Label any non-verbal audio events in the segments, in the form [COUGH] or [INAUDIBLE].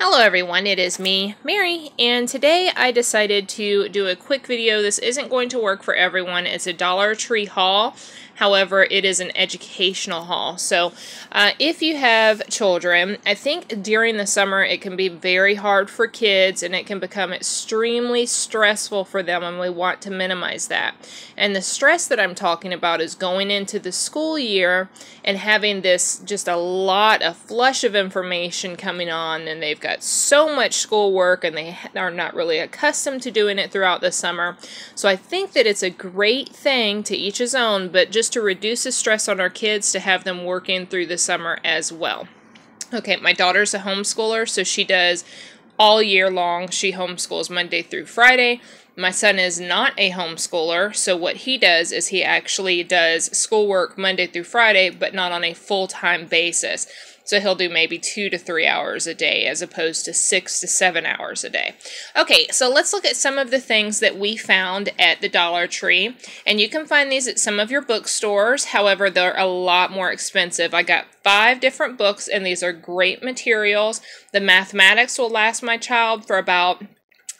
Hello everyone, it is me, Mary, and today I decided to do a quick video. This isn't going to work for everyone. It's a Dollar Tree haul However, it is an educational haul. So uh, if you have children, I think during the summer it can be very hard for kids and it can become extremely stressful for them and we want to minimize that. And the stress that I'm talking about is going into the school year and having this just a lot, a flush of information coming on and they've got so much schoolwork and they are not really accustomed to doing it throughout the summer. So I think that it's a great thing to each his own, but just to reduce the stress on our kids to have them working through the summer as well. Okay, my daughter's a homeschooler, so she does all year long. She homeschools Monday through Friday. My son is not a homeschooler, so what he does is he actually does schoolwork Monday through Friday, but not on a full time basis. So he'll do maybe two to three hours a day as opposed to six to seven hours a day. Okay, so let's look at some of the things that we found at the Dollar Tree. And you can find these at some of your bookstores. However, they're a lot more expensive. I got five different books, and these are great materials. The mathematics will last my child for about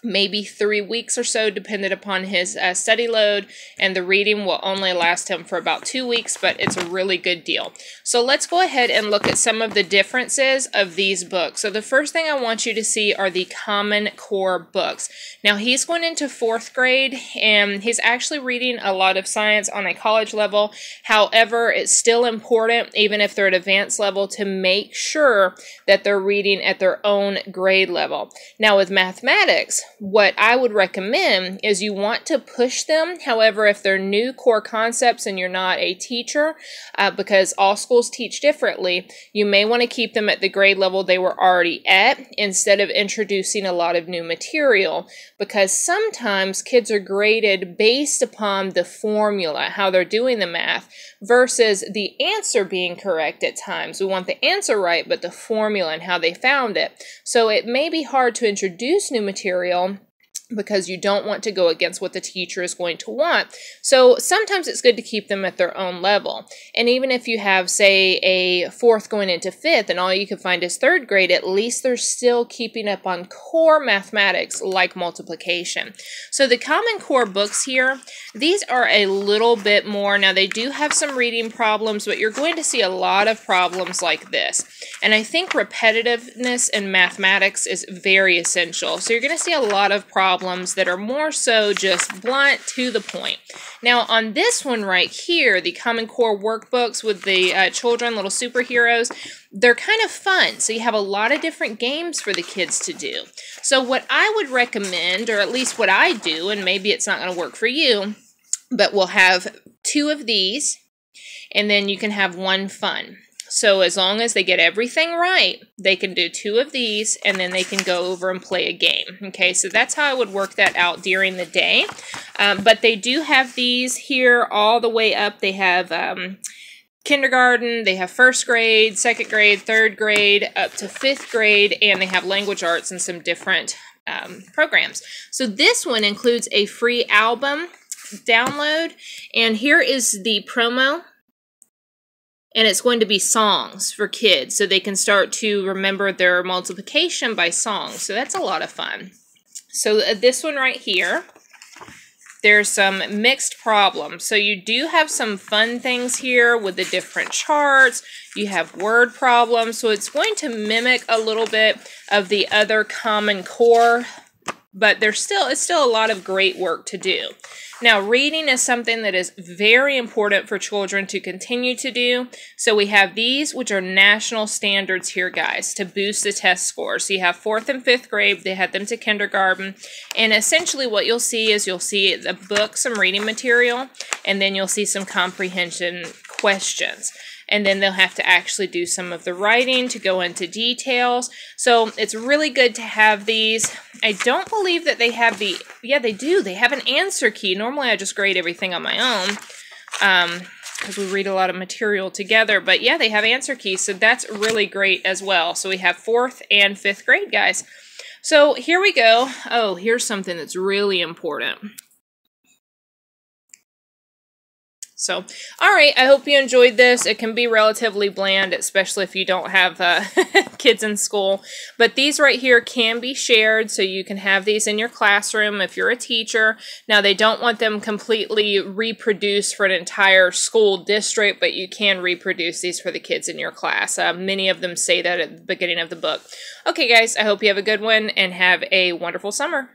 maybe three weeks or so, dependent upon his uh, study load, and the reading will only last him for about two weeks, but it's a really good deal. So let's go ahead and look at some of the differences of these books. So the first thing I want you to see are the Common Core books. Now he's going into fourth grade, and he's actually reading a lot of science on a college level. However, it's still important, even if they're at advanced level, to make sure that they're reading at their own grade level. Now with mathematics, what I would recommend is you want to push them. However, if they're new core concepts and you're not a teacher, uh, because all schools teach differently, you may want to keep them at the grade level they were already at instead of introducing a lot of new material. Because sometimes kids are graded based upon the formula, how they're doing the math, versus the answer being correct at times. We want the answer right, but the formula and how they found it. So it may be hard to introduce new material because you don't want to go against what the teacher is going to want. So sometimes it's good to keep them at their own level. And even if you have, say, a fourth going into fifth and all you can find is third grade, at least they're still keeping up on core mathematics like multiplication. So the Common Core books here, these are a little bit more. Now they do have some reading problems, but you're going to see a lot of problems like this. And I think repetitiveness in mathematics is very essential. So you're going to see a lot of problems problems that are more so just blunt to the point. Now, on this one right here, the Common Core workbooks with the uh, children, little superheroes, they're kind of fun. So you have a lot of different games for the kids to do. So what I would recommend, or at least what I do, and maybe it's not going to work for you, but we'll have two of these, and then you can have one fun. So as long as they get everything right, they can do two of these and then they can go over and play a game. Okay, so that's how I would work that out during the day. Um, but they do have these here all the way up. They have um, kindergarten, they have first grade, second grade, third grade, up to fifth grade, and they have language arts and some different um, programs. So this one includes a free album download, and here is the promo and it's going to be songs for kids so they can start to remember their multiplication by songs. So that's a lot of fun. So uh, this one right here, there's some mixed problems. So you do have some fun things here with the different charts. You have word problems. So it's going to mimic a little bit of the other Common Core, but there's still it's still a lot of great work to do. Now, reading is something that is very important for children to continue to do. So we have these, which are national standards here, guys, to boost the test score. So you have fourth and fifth grade, they had them to kindergarten. And essentially what you'll see is you'll see the book, some reading material, and then you'll see some comprehension questions and then they'll have to actually do some of the writing to go into details. So it's really good to have these. I don't believe that they have the, yeah, they do. They have an answer key. Normally I just grade everything on my own um, because we read a lot of material together. But yeah, they have answer keys, so that's really great as well. So we have fourth and fifth grade, guys. So here we go. Oh, here's something that's really important. So, all right, I hope you enjoyed this. It can be relatively bland, especially if you don't have uh, [LAUGHS] kids in school. But these right here can be shared, so you can have these in your classroom if you're a teacher. Now, they don't want them completely reproduced for an entire school district, but you can reproduce these for the kids in your class. Uh, many of them say that at the beginning of the book. Okay, guys, I hope you have a good one and have a wonderful summer.